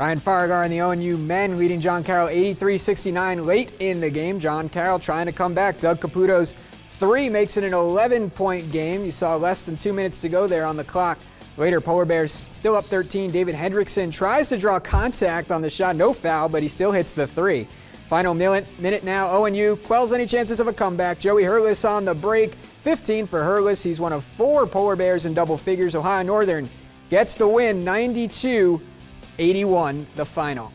Ryan Farragar and the ONU men leading John Carroll 83-69 late in the game. John Carroll trying to come back. Doug Caputo's three makes it an 11-point game. You saw less than two minutes to go there on the clock. Later, Polar Bears still up 13. David Hendrickson tries to draw contact on the shot. No foul, but he still hits the three. Final minute, now. ONU quells any chances of a comeback. Joey Hurlis on the break. 15 for Hurlis. He's one of four Polar Bears in double figures. Ohio Northern gets the win 92 81 the final.